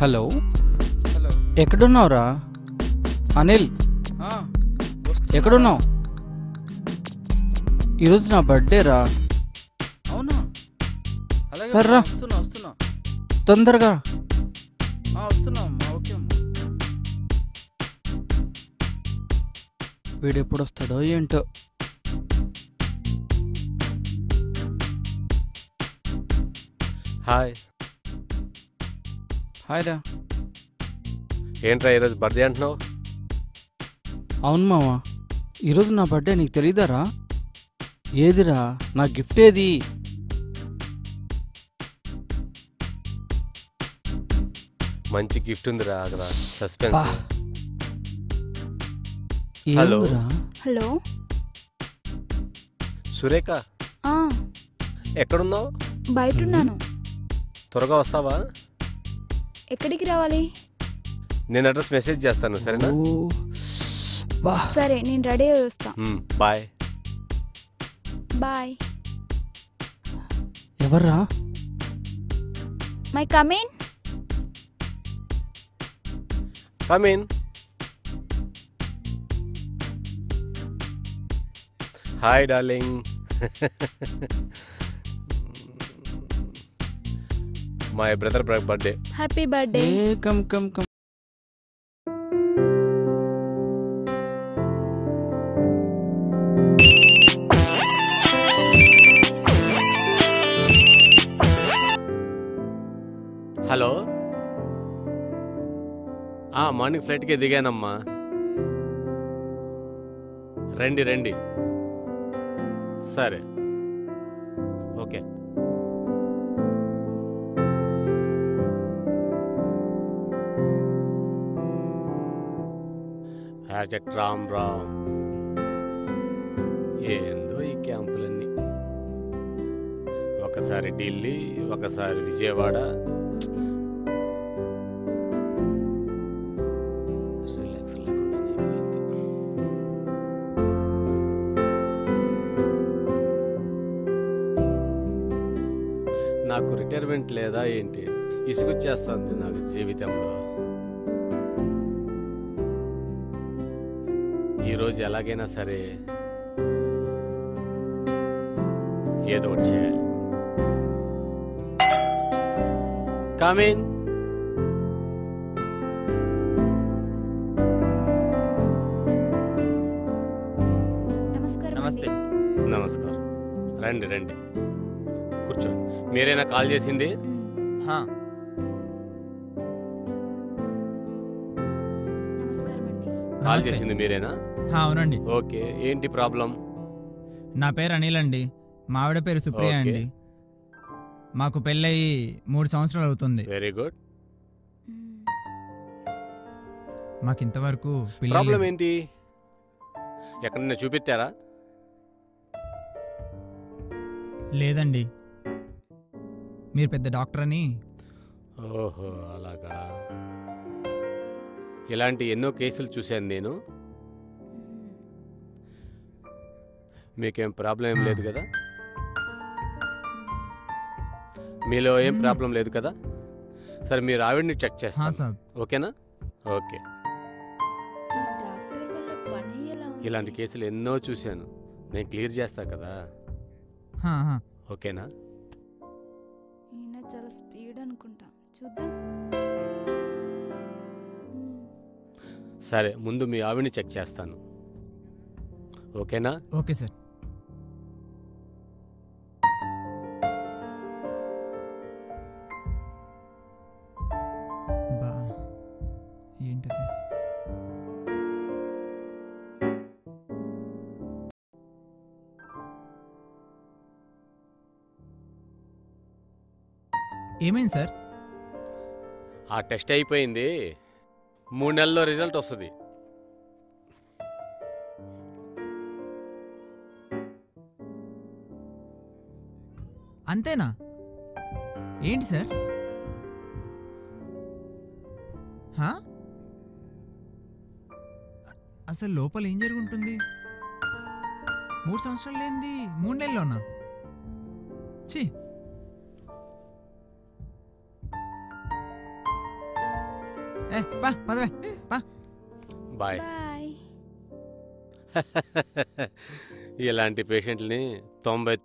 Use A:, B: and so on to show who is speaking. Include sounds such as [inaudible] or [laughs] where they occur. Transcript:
A: Hello.
B: Hello.
A: ఎక్కడున్నావురా? అనిల్. ఎక్కడున్నావు? ఈరోజు నా బర్త్డే రా
B: అవునా
A: సర్రా.
B: వస్తున్నా వస్తున్నా.
A: తొందరగా.
B: ఆ, వస్తున్నా అమ్మా ఓకే అమ్మా.
A: వీడు ఎప్పుడు వస్తాడో ఏంటో.
C: హాయ్.
A: హాయ్ రా
C: ఏంట్రా ఈరోజు బర్త్డే అంటున్నావు?
A: అవును మావా. ఈరోజు నా బర్త్డే నీకు తెలీదారా? ఏదిరా? నా గిఫ్ట్ ఏది?
C: మంచి గిఫ్ట్ ఉందిరా అక్కడ సస్పెన్స్. హలో.
A: ఏందిరా?
D: హలో
C: సురేఖ?
D: ఆ,
C: ఎక్కడున్నావు?
D: బయటున్నాను
C: త్వరగా వస్తావా?
D: ఎక్కడికి రావాలి?
C: నేను అడ్రస్ మెసేజ్ చేస్తాను సరేనా?
D: సరే నేను రెడీ అయ్యి వస్తా.
C: బాయ్.
D: బాయ్.
A: ఎవర్రా?
D: May I come in.
C: Come in. Hi darling. [laughs] My brother birthday
D: happy birthday
A: come come come
C: hello ఆ, మార్నింగ్ ఫ్లైట్కి దిగానమ్మా. రండి రండి. సరే. ఓకే. ప్రాజెక్ట్ రామ్ రామ్. ఏందో ఈ క్యాంపులన్నీ. ఒకసారి ఢిల్లీ ఒకసారి విజయవాడ. రిలాక్స్ నాకు రిటైర్మెంట్ లేదా ఏంటి? ఇసుకొచ్చేస్తుంది నాకు జీవితంలో. ఈరోజు ఎలాగైనా సరే ఏదో ఒకటి చేయాలి. కామీన్
D: నమస్కారం
B: నమస్తే.
C: నమస్కారం. రండి రండి. కూర్చోండి. మీరేనా కాల్ చేసింది?
B: హా,
C: కాల్
E: నమస్తే.
C: చేసింది మీరేనా?
E: హా, అవునండి.
C: ఓకే. ఏంటి ప్రాబ్లం?
E: నా పేరు అనిల్ అండి. మా ఆవిడ పేరు సుప్రియ
C: ఓకే.
E: అండి. మాకు పెళ్ళయి మూడు సంవత్సరాలు అవుతుంది.
C: Very good.
E: మాకు ఇంతవరకు పిల్లలు
C: ప్రాబ్లం
E: లేరు.
C: ఏంటి? ఎక్కడన్నా చూపెట్టారా
E: లేదండి. మీరు పెద్ద డాక్టర్ అని
C: ఓహో అలాగా. ఇలాంటి ఎన్నో కేసులు చూశాను నేను. మీకేం ప్రాబ్లం ఏం. లేదు కదా? మీలో ఏం. ప్రాబ్లం లేదు కదా? సరే మీరు ఆవిడ్ని చెక్ చేస్తాను. ఓకేనా? ఓకే? ఇలాంటి కేసులు ఎన్నో చూశాను. నేను క్లియర్ చేస్తా కదా?
E: హా, హా.
C: ఓకేనా?
D: చాలా స్పీడ్ అనుకుంటా. చూద్దాం.
C: సరే ముందు మీ ఆవిడ్ని చెక్ చేస్తాను. ఓకేనా?
E: Okay sir. ఏమైంది సార్?
C: ఆ టెస్ట్ అయిపోయింది. మూడు నెలల్లో రిజల్ట్ వస్తుంది.
E: అంతేనా? ఏంటి సార్? అసలు లోపల ఏం జరుగుంటుంది? మూడు సంవత్సరాలు లేనిది మూడు నెలల్లోనా ఛీ!
D: బాయ్. [laughs]
C: ఇలాంటి పేషెంట్ని తొంభై